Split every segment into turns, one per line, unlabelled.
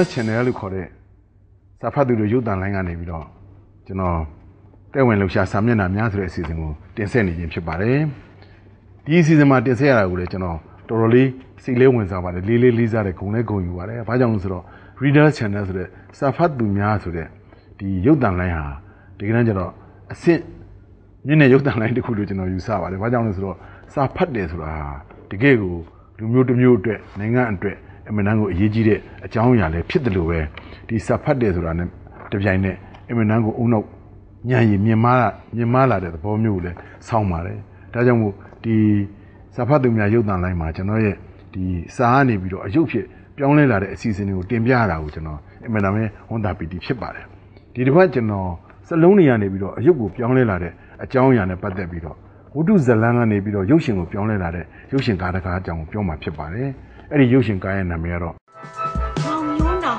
Reader Channel လို့ခေါ်တဲ့စာဖတ်သူတို့ရုပ်သံလိုင်းကနေပြီးတော့ကျွန်တော်တဲ့ဝင်လှူရှာစာမျက်နှာများဆိုတဲ့အစီအစဉ်ကိုတင်ဆက်နေခြင်းဖြစ်ပါတယ်ဒီအစီအစဉ်မှာတင်ဆက်ရတာကိုလည်းကျွန်တော်တော်တော်လေးစိတ်လေးဝင်စားပါတယ်လေးလေးလေးစားတယ်ဂုံလေးဂုံယူပါတယ်ဘာကြောင့်လဲဆိုတော့ Reader Channel ဆိုတဲ့စာဖတ်သူများဆိုတဲ့ဒီရုပ်သံလိုင်းဟာဒီကနေ့ကျတော့အဆင့်မြင့်တဲ့ရုပ်သံလိုင်းတစ်ခုလို့ကျွန်တော်ယူဆပါတယ်ဘာကြောင့်လဲဆိုတော့စာဖတ်တယ်ဆိုတာတကယ်ကိုလူမျိုးတစ်မျိုးအတွက်နိုင်ငံအတွက် အမှန်တမ်းကိုအရေးကြီးတဲ့အကြောင်းအရာလည်းဖြစ်တယ်လို့ပဲဒီစာဖတ်တယ်ဆိုတာနဲ့တပြိုင်နက်အမှန်တမ်းကိုအုံနောက်ညံ့ရင်မြင်မာမြင်မာလာတဲ့သဘောမျိုးကိုလည်းဆောင်းပါတယ်ဒါကြောင့်မို့ဒီစာဖတ်သူများရုပ်သံလိုင်းမှာကျွန်တော်ရဲ့ဒီစာကနေပြီးတော့အယုတ်ဖြစ်ပြောင်းလဲလာတဲ့အစီအစဉ်တွေကိုတင်ပြရတာကိုကျွန်တော်အမှန်တမ်းဝန်တာပီတီဖြစ်ပါတယ်ဒီတစ်ပတ်ကျွန်တော်စလုံးတွေကနေပြီးတော့အယုတ်ကိုပြောင်းလဲလာတဲ့အကြောင်းအရာနဲ့ပတ်သက်ပြီးတော့ဝတ္ထုဇလန်းကနေပြီးတော့ရုပ်ရှင်ကိုပြောင်းလဲလာတဲ့ရုပ်ရှင်ကားတကားအကြောင်းကိုပြောမှာဖြစ်ပါတယ်။ အဲ့ဒီရုပ်ရှင်ကားရဲ့နာမည်ကတော့
မောင်မျိုးနောင်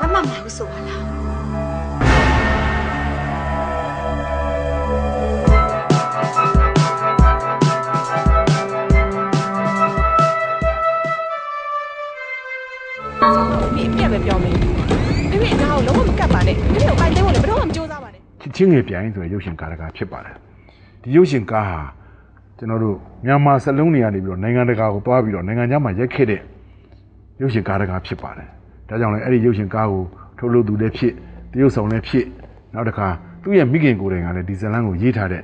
မမမဟုတ်ဆိုပါလား
မိအပြက်ပဲပြောမယ်မိမိအနာကိုလုံးဝမကတ်ပါနဲ့မိမိကိုပိုင်သိဖို့လည်းဘယ်တော့မှမကြိုးစားပါနဲ့
ချစ်ချင်းငယ်ပြိုင်ဆိုတဲ့ရုပ်ရှင်ကားတကားဖြစ်ပါတယ်။ဒီရုပ်ရှင်ကားဟာ ကျွန်တော်တို့မြန်မာစလုံးတွေကနေပြီးတော့နိုင်ငံတကာကိုတွားပြီးတော့နိုင်ငံခြားမှာရက်ခဲ့တဲ့ရုပ်ရှင်ကားတကားဖြစ်ပါတယ်။ဒါကြောင့်လည်းအဲ့ဒီရုပ်ရှင်ကားကိုထုတ်လုပ်သူလည်းဖြစ်တရုပ်ဆောင်လည်းဖြစ်နောက်တစ်ခါသူ့ရဲ့မိခင်ကိုယ်တိုင်ကလည်းဒီဇလန်ကိုရေးထားတဲ့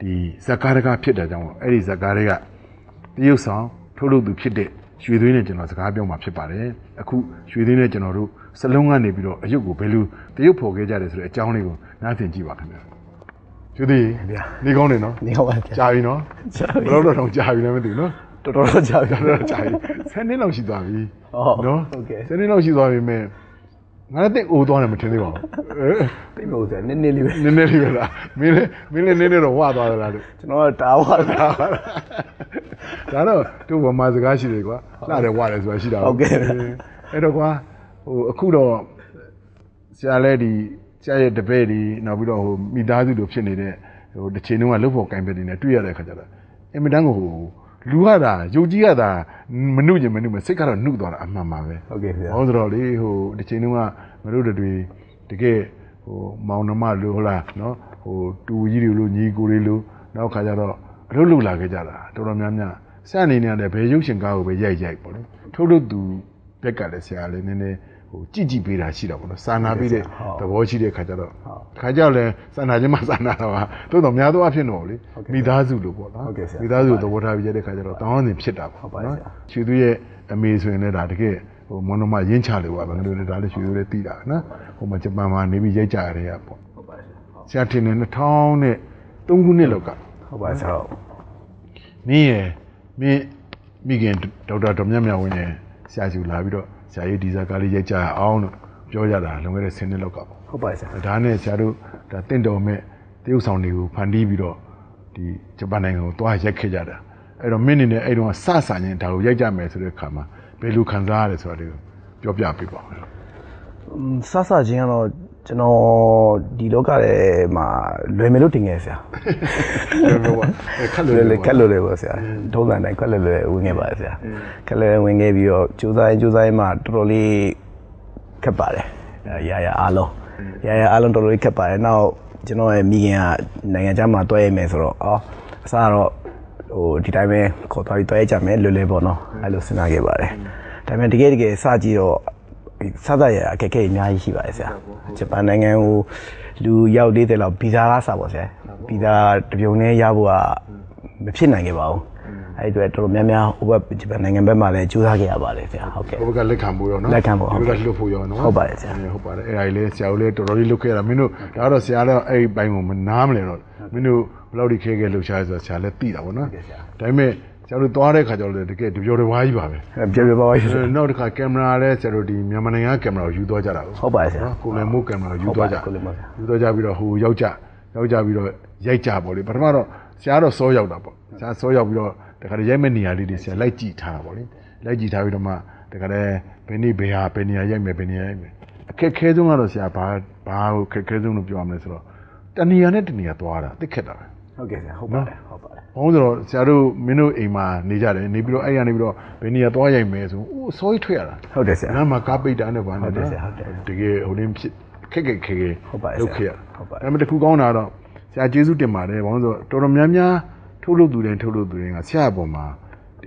ဒီဇက်ကားတကားဖြစ်တဲ့ကြောင့်အဲ့ဒီဇက်ကားတွေကတရုတ်ဆောင်ထုတ်လုပ်သူဖြစ်တဲ့ရွှေသွေးနဲ့ကျွန်တော်စကားပြောမှာဖြစ်ပါတယ်အခုရွှေသွေးနဲ့ကျွန်တော်တို့စလုံးကနေပြီးတော့အယုတ်ကိုဘယ်လိုတရုတ်ဖော်ခဲ့ကြတယ်ဆိုတဲ့အကြောင်းလေးကိုနားသင်ကြည့်ပါခင်ဗျာ ရွှေသွေးဗျာနေကောင်းနေနော်
နေဟုတ်ပါဗျာ
ကြာပြီနော်
ကြာပြီ
ဘယ်တော့တော့ကြာပြီလည်းမသိဘူးနော်
တော်တော်တော့ကြာပြီ
တော်တော်ကြာပြီဆယ်နှစ်လောက်ရှိသွားပြီ
ဟုတ်
နော်
ဟုတ်ကဲ့
ဆယ်နှစ်လောက်ရှိသွားပြီမဲ့ငါလည်းတိတ်အိုးသွားတယ်မထင်သေးပါဘူးအဲ
သိမဟုတ်စရာနည်းနည်းလေးပဲ
နည်းနည်းလေးပဲလားမင်းလည်းမင်းလည်းနည်းနည်းတော့ဝသွားတယ်လားလို့
ကျွန်တော်ကတားပါတာ
ဒါတော့တို့ဗမာစကားရှိတယ်ကွာလှတယ်ဝတယ်ဆိုတာရှိတာ
ဟုတ်ကဲ့
အဲ့တော့ကွာဟိုအခုတော့ဆရာလဲဒီ ဆရာရဲ့တပည့်ဒီနောက်ပြီးတော့ဟိုမိသားစုတို့ဖြစ်နေတဲ့ဟိုတစ်ချိန်တုန်းကလှုပ်ဖို့ကင်ပက်တွေနဲ့တွေ့ရတဲ့ခါကျတော့အင်မတန်ကိုဟိုလူကတာယုတ်ကြီးကတာမနှုတ်ချင်မနှုတ်မစိတ်ကတော့နှုတ်သွားတာအမှန်ပါပဲ
ဟုတ်ကဲ့ဗျာ
ဟောဆိုတော့လေဟိုတစ်ချိန်တုန်းကမတို့တို့တွေတကယ်ဟိုမောင်နှမလို့ဟုတ်လားနော်ဟိုတူကြီးတွေလို့ညီကိုတွေလို့နောက်ခါကျတော့အလုပ်လုပ်လာခဲ့ကြတာတော်တော်များများစအနေနဲ့လည်းဘယ်ရုပ်ရှင်ကားကိုပဲရိုက်ရိုက်ပေါ့လေထုတ်လို့သူဘက်ကလည်းဆရာလေးနည်းနည်း ဟိုကြည်ကြည်ပေးတာရှိတာပေါ့နော်စာနာပေးတဲ့သဘောရှိတဲ့ခါကျတော့ခါကျတော့လည်းစာနာခြင်းမစာနာတော့ပါတိုးတော့များသောအားဖြင့်တော့လေမိသားစုလို့ပေါ့နော်
ဟုတ်ကဲ့ဆရာ
မိသားစုသဘောထားပြီးရတဲ့ခါကျတော့တောင်းရင်ဖြစ်တာပေါ့
ဟုတ်ပါရဲ့
နော်
ဆရာ
ရွှေသူရဲ့အမေဆိုရင်လည်းဒါတကယ်ဟိုမွန်နမရင်းချလို့ပါဘယ်လိုလဲဒါလည်းရွှေသူလည်းသိတာနော်ဟိုမှာဂျပန်မှာနေပြီးရိုက်ကြရတဲ့ပေါ့
ဟုတ်ပါရဲ့ဟုတ်
ဆရာထင်တယ်2000နဲ့3ခုနှစ်လောက်က
ဟုတ်ပါရဲ့ဆရာ
မင်းရဲ့မင်းမိခင်ဒေါက်တာဒေါ်မြတ်မြတ်ဝင်းရဲ့ဆရာကြီးလာပြီးတော့ ဆရာကြီးဒီဇာကားလေးရိုက်ကြရအောင်လို့ပြောကြတာလွန်ခဲ့တဲ့10နှစ်လောက်ကပေါ့
ဟုတ်ပါရဲ့ဆရာ
ဒါနဲ့ဆရာတို့ဒါတင့်တော်မဲ့တရုတ်ဆောင်တွေကိုဖန်တီးပြီးတော့ဒီဂျပန်နိုင်ငံကိုတွားရိုက်ခဲ့ကြတာအဲ့တော့မင်းအနေနဲ့အဲ့တုန်းကစဆန်ရင်ဒါကိုရိုက်ကြမယ်ဆိုတဲ့အခါမှာဘယ်လိုခံစားရလဲဆိုတာလေးကိုပြောပြပေးပါဦး
อืมစစချင်းကတော့ ကျွန်တော်ဒီလောကထဲမှာလွယ်မယ်လို့တင်ခဲ့ဆရာ
ဘယ်လိုပါခက်လို့
လွယ်
လေ
လေခက်လို့လေပေါ့ဆရာထုံးစံတိုင်းခက်လွယ်လွယ်ဝင်ခဲ့ပါတယ်ဆရာခက်လွယ်ဝင်ခဲ့ပြီးတော့ကြိုးစားရင်ကြိုးစားရင်မှတော်တော်လေးခက်ပါတယ်အဲရရအားလုံးရရအားလုံးတော်တော်လေးခက်ပါတယ်နောက်ကျွန်တော်ရဲ့မိခင်ကနိုင်ငံခြားမှာတွဲရမယ်ဆိုတော့အော်အစားတော့ဟိုဒီတိုင်းပဲခေါ်သွားပြီးတွဲကြမယ်လွယ်လွယ်ပေါ့နော်အဲ့လိုစဉ်းစားခဲ့ပါတယ်ဒါပေမဲ့တကယ်တကယ်စကြည့်တော့ စသရအခက်အခဲအများကြီးရှိပါတယ်ဆရာဂျပန်နိုင်ငံကိုလူရောက်40လောက်ဗီဇာကစားပေါ့ဆရာဗီဇာတစ်ပြုံနဲ့ရဖို့ကမဖြစ်နိုင်ခဲ့ပါဘူးအဲ့ဒီအတွက်တော်တော်များများဟိုဘက်ဂျပန်နိုင်ငံဘက်မှာလည်းကြိုးစားခဲ့ရပါတယ်ဆရာဟုတ်ကဲ့
ဘုကလက်ခံဖို့ရောနော်
လက်ခံဖို့
ဒီဘက်ကလှုပ်ဖို့ရောနော်
ဟုတ်ပါတယ်ဆရာ
အဲဟုတ်ပါတယ်အဲ့ဒါကြီးလေဆရာတို့လည်းတော်တော်လေးလှုပ်ခဲ့တာမင်းတို့ဒါတော့ဆရာတော့အဲ့ဒီဘိုင်းကိုမနားမလဲတော့မင်းတို့ဘယ်လောက်ထိခဲခဲလှုပ်ရှားလဲဆိုတော့ဆရာလည်းသိတာပေါ့နော်ဒါပေမဲ့ ဆရာတို့သွားတဲ့ခါကျတော့လေတကယ်တပြောတဝါကြီးပါပဲ
အဲ့ပြပြပါပါရှိ
အဲနောက်တစ်ခါကင်မရာလည်းဆရာတို့ဒီမြန်မာနိုင်ငံကကင်မရာကိုယူသွားကြတာကို
ဟုတ်ပါတယ်ဆရာ
နော်ကိုလည်းမိုးကင်မရာကိုယူသွားကြ
ဟုတ်ပါကိုလည်းမိုးဆရာ
ယူသွားကြပြီးတော့ဟိုရောက်ကြရောက်ကြပြီးတော့ရိုက်ကြပေါ့လေပထမတော့ဆရာတော့စောရောက်တာပေါ့ဆရာစောရောက်ပြီးတော့တခါတည်းရိုက်မဲ့နေရာလေးတွေဆရာလိုက်ကြည့်ထားတာပေါ့လေလိုက်ကြည့်ထားပြီးတော့မှတခါတည်းဘယ်နေ့ဘယ်ဟာဘယ်နေရာရိုက်မယ်ဘယ်နေရာရိုက်မယ်အခက်ခဲဆုံးကတော့ဆရာဘာဘာကိုခက်ခဲဆုံးလို့ပြောရမလဲဆိုတော့တနေရာနဲ့တနေရာသွားတာသိခက်တာပဲ
ဟုတ်ကဲ့ဆရာဟုတ်ပါတယ်ဟုတ်ပါတယ်။
ဘာလို့လဲဆိုတော့ဆရာတို့မင်းတို့အိမ်မှာနေကြတယ်နေပြီးတော့အဲ့ရနေပြီးတော့ဘယ်နေရာသွားရိုက်မယ်ဆိုအိုးစောကြီးထွက်ရတာ
ဟုတ်တယ်ဆရာ။
နားမှာကားပိတ်တာနဲ့ဘာ
ဟု
နဲ့
တ်တယ်ဆရာဟုတ်တယ်
တကယ်ဟိုရင်းဖြစ်ခက်ခက်ခဲခဲ
ဟုတ်ပါတယ်
လုပ်ခဲ့ရ
ဟုတ်ပါတယ်
အဲ့မှာတစ်ခုကောင်းတာတော့ဆရာကျေးဇူးတင်ပါတယ်ဘာလို့လဲဆိုတော့တော်တော်များများထုတ်လုပ်သူတိုင်းထုတ်လုပ်သူတိုင်းကဆရာအပေါ်မှာ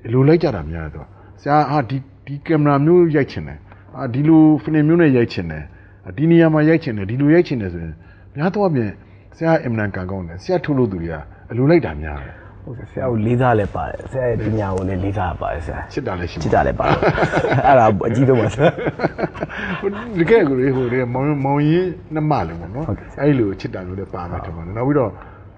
အလိုလိုက်ကြတာများတယ်သူကဆရာဟာဒီဒီကင်မရာမျိုးရိုက်ချင်တယ်အာဒီလိုဖိလင်မျိုးနဲ့ရိုက်ချင်တယ်အာဒီနေရာမှာရိုက်ချင်တယ်ဒီလိုရိုက်ချင်တယ်ဆိုရင်များတော့ပြင် ဆရာအင်မတန်ကံကောင်းတယ်ဆရာထုတ်လုပ်သူတွေကအလိုလိုက်တာများတယ်
ဟုတ်ကဲ့ဆရာကိုလေးစားလည်းပါတယ်ဆရာရဲ့ပညာကိုလည်းလေးစားပါတယ်ဆရာ
ချစ်တာလည်းရှိ
ချစ်တာလည်းပါတယ်အဲ့ဒါအကြီးဆုံးပါဆရာ
ဒီကဲကိုလေဟိုလေမောင်မောင်ရင်နှမလည်းပေါ့နော်
ဟုတ်ကဲ့ဆရာ
အဲ့လိုချစ်တာလို့လည်းပါမယ်ထင်ပါတယ်နောက်ပြီးတော့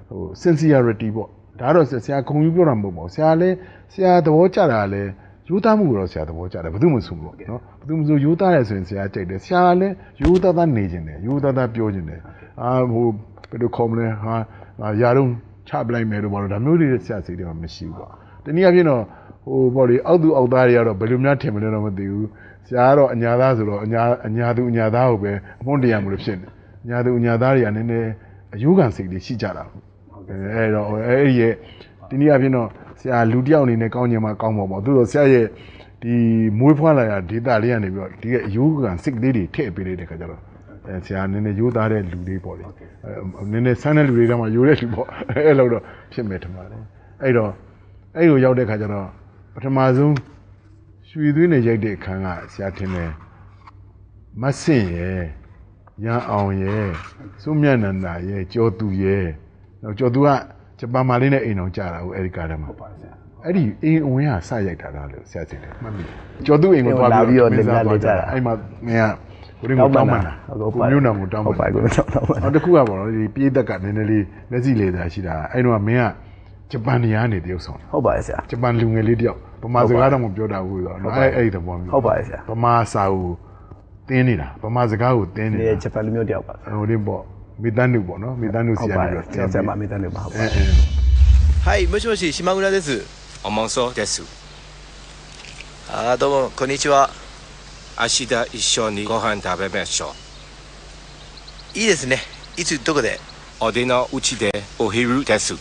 ဟို sincerity ပေါ့ဒါကတော့ဆရာခုံယူပြောတာမဟုတ်ပါဘူးဆရာလည်းဆရာသဘောကျတာလည်း ယူသားမှုကိုတော့ဆရာသဘောကျတယ်ဘာလို့မဆိုဘူးပေါ့နော်ဘာလို့မဆိုယူသားရဲဆိုရင်ဆရာကြိုက်တယ်ဆရာလည်းယူသားသားနေခြင်းတယ်ယူသားသားပြောခြင်းတယ်အာဟိုဘယ်လိုခေါ်မလဲဟာဟာယာတော့ချပလိုက်မယ်လို့ပေါ့ဒါမျိုးတွေဆရာစိတ်ထဲမှာမရှိဘူးပေါ့တနည်းအားဖြင့်တော့ဟိုပေါ့လေအောက်သူအောက်သားတွေကတော့ဘယ်လိုများထင်မလဲတော့မသိဘူးဆရာကတော့အညာသားဆိုတော့အညာအညာသူအညာသားကိုပဲအမွန်းတရားမလို့ဖြစ်နေအညာသူအညာသားတွေကနည်းနည်းအယုခံစိတ်တွေရှိကြတာဟုတ်ကဲ့အဲတော့အဲ့ဒီရဲ့ဒီနည်းအားဖြင့်တော့ ဆရာလူတစ်ယောက်အနေနဲ့ကောင်းချင်မှကောင်းမှာပေါ့သူတို့ဆရာရဲ့ဒီမွေးဖွားလာရဒေတာလေးကနေပြီးတော့ဒီရဲ့အယုခံစိတ်လေးတွေထည့်ပေးလိုက်တဲ့ခါကျတော့အဲဆရာနည်းနည်းရိုးသားတဲ့လူလေးပေါ့လေအဲနည်းနည်းဆန်းတဲ့လူတွေတော့မှရိုးတဲ့လူပေါ့အဲ့လိုတော့ဖြစ်မယ်ထင်ပါတယ်အဲ့တော့အဲ့လိုရောက်တဲ့ခါကျတော့ပထမဆုံးရွှေသွေးနဲ့ရိုက်တဲ့အခန်းကဆရာထင်တယ်မဆင့်ရဲ့ရန်အောင်ရဲ့စုမြတ်နန္ဒာရဲ့ကျော်သူရဲ့တော့ကျော်သူက ဂျပန်မာလေးနဲ့အိမ်အောင်ကြာတာကိုအဲ့ဒီကားထဲမှာ
ပါဆရာ
အဲ့ဒီအိမ်အဝင်ကစရိုက်တာလားလို့ဆရာသိတယ်မှတ်မိတယ်ကျော်သူအိမ်ကိုသွား
လာပြီး
ပြီး
တော့
တော့
လက်လက်ကြတာ
အဲ့မှာမင်းကကိုရင်းကိုတောင်းပန်တာ
ဟုတ်
ကို
ပါ
မျိုးနာကိုတောင်းပ
ဟု
န်
တ်ပါကိုတောင်းတောင်းပါ
နောက်တစ်ခုကပေါ့နော်ဒီပြေးသက်ကနည်းနည်းလေးလက်စီလေတာရှိတာအဲ့တော့မင်းကဂျပန်နေရာနေတရုပ်ဆောင်တာ
ဟုတ်ပါတယ်ဆရာ
ဂျပန်လူငယ်လေးတယောက်ဗမာစကားတော့မပြောတာဘူးဆိုတော့အဲ့အဲ့ဒီသဘောမျိုး
ဟုတ်ပါတယ်ဆရာ
ဗမာစာကိုတင်းနေတာဗမာစကားကိုတင်းနေ
ဒီ
တာ
ဂျပန်လူမျိုးတယောက်ပါဆရာ
ဟိုဒီပေါ့မိသားစုပေါ့နော်မိသားစု
ဟု
ဆီ
တ်
ရ
ပါ
နေ
တယ်
ပြီးတော့
ဆရာဆရာမမေးတယ်လို့ပါ
Midnight Nubo, ¿no? です。あどうもこんにちは。
明日一緒にご飯食べましょう。
いいですね。いつどこで？
おでのうちでお昼です。
明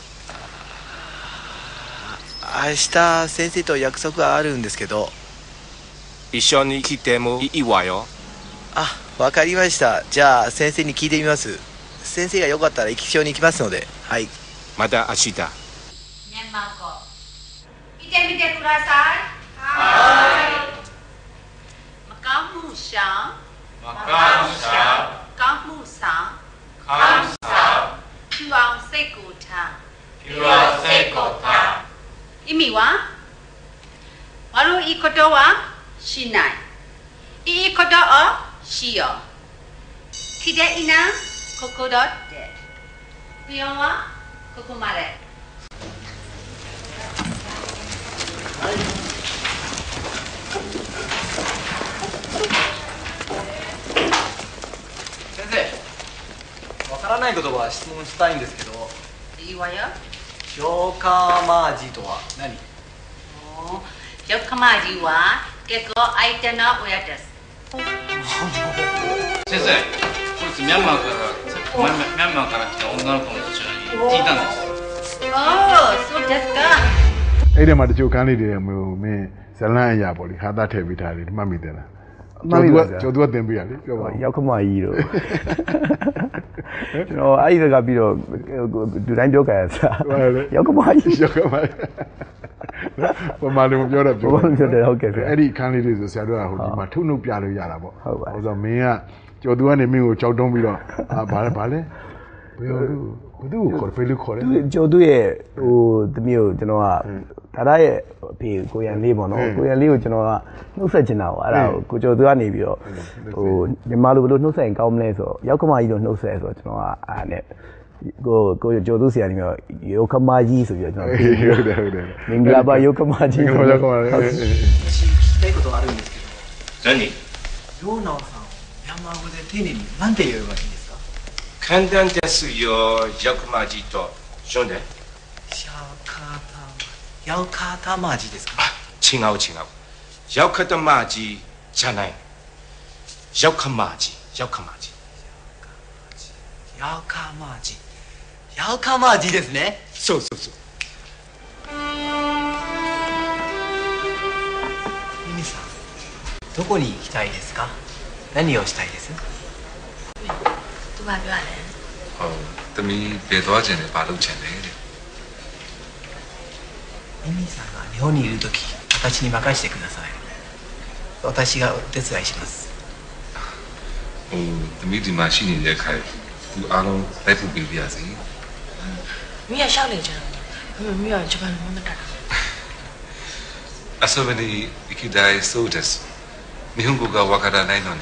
日先生と約束があるんですけど。
一緒に来てもいいわよ。
あわかりました。じゃあ先生に聞いてみます。先生がよかったら液晶に行きますのではい。
また明日。
見てみてください。はい。Makamusha Makamusha Kamusa Kamusa Kiwa Sekota 意味は？悪いことはしない。いいことをしよう。きれいな心で不要は？ここまで。
先生わからないことは質問したいんですけど。
いいわよ。
評価マージとは何？
およかまじは結構相手の親です。
先生こいつミャンマーからミャンマーミャンマーから来た女の子の父親に聞いたんです
おおそうですか
အဲ့ဒီမှာတချို့ကန်းလေးတွေမျိုးမင်းဇလန်းအရာပေါ့လေဟာသားထည့်ပေးထားတယ်ဒီမှတ်မိတယ်လား
မှတ်မိပါဆရာ
ကျော်သူကတင်ပေးရလေပြောပါဦး
ရောက်ခမကြီးတို့ကျွန်တော်အဲ့ဒီကပြီးတော့ဒူတိုင်းပြောကြရဆရာရောက်ခမကြီး
ရောက်ကမှာပမာလို့မပြောတော့
ဘုရားပြောတယ်ဟုတ်ကဲ့ဆရာ
အဲ့ဒီအခန်းလေးတွေဆိုဆရာတို့ကဟိုဒီမှာထုတ်နှုတ်ပြလို့ရတာပေါ့
ဟုတ်ပါ
ဆိုတော့မင်းက ကျော်သူကနေမင်းကိုကြောက်တုံးပြီးတော့အာဘာလဲဘာလဲဘယ်လိုဘယ်သူ့ကိုခေါ်တယ်ဘယ်လိုခေါ်တယ်
သူကျော်သူရဲ့ဟိုသမီးကိုကျွန်တော်ကဒါရရဲ့အဖေကိုရန်လေးပေါ့နော်ကိုရန်လေးကိုကျွန်တော်ကနှုတ်ဆက်ချင်တာပေါ့အဲ့ဒါကိုကိုကျော်သူကနေပြီးတော့ဟိုညီမလိုဘယ်လိုနှုတ်ဆက်ရင်ကောင်းမလဲဆိုတော့ရောက်ခမကြီးတို့နှုတ်ဆက်ဆိုတော့ကျွန်တော်ကအားနဲ့ကိုကိုကျော်သူဆရာနေပြီးတော့ရောက်ခမကြီးဆိုပြီးတော့ကျွန်တော်
ဟုတ်တယ်ဟုတ်တယ်
မင်္ဂလာပါရောက်ခမကြီး
ဒီမှာရောက်မှာလေ
私マー語で丁寧に何て言えばいいんですか？
簡単ですよ。よくまじと。
シャカタマヤウカタマジですか？
あ違う違う。よかたまじじゃない。よかまじ。よかまじ。
ヤウカマジ
ヤオカマジですね。
そうそうそう。
ミミさんどこに行きたいですか？何をしたいです
သူဘာပြောရလဲ
ဟုတ်သမီးဘယ်သွားခြင်းလဲဘာလုပ်ခြင်းလဲတဲ့
ミミさんが日本にいる時私に任せてください私がお手伝いします
ဟိုသမီးဒီမှာရှိနေတဲ့ခိုင်သူအားလုံးလိုက်ဖို့ပေးပြရစီ
မိရရှောက်လေကြတယ်မိရဂျပန်မှာမတက်တာ
遊びに行きたいそうです日本語がわからないのに